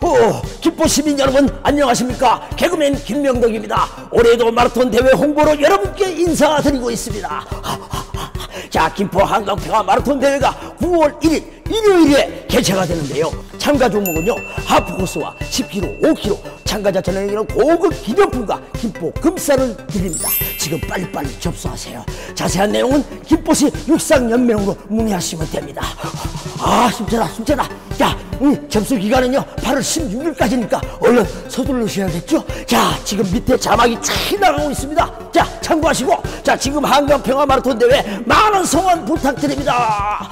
오, 김포 시민 여러분 안녕하십니까? 개그맨 김명덕입니다. 올해도 마라톤 대회 홍보로 여러분께 인사드리고 있습니다. 자, 김포 한강평화 마라톤 대회가 9월 1일 일요일에 개최가 되는데요. 참가 종목은요, 하프코스와 10km, 5km, 참가자 전용에는 고급 기념품과 김포 금쌀을 드립니다. 지금 빨리빨리 접수하세요. 자세한 내용은 김포시 육상연맹으로 문의하시면 됩니다. 아, 숨차다, 숨차다. 자, 음, 접수 기간은요, 8월 16일까지니까 얼른 서두르셔야겠죠? 자, 지금 밑에 자막이 쫙 나가고 있습니다. 자, 참고하시고, 자, 지금 한강 평화 마라톤 대회 많은 성원 부탁드립니다.